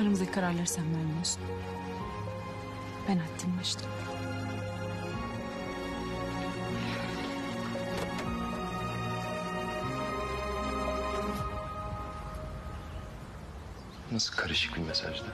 Aramızdaki kararları sen vermiyorsun. Ben haddimi aştım. Nasıl karışık bir mesajdı?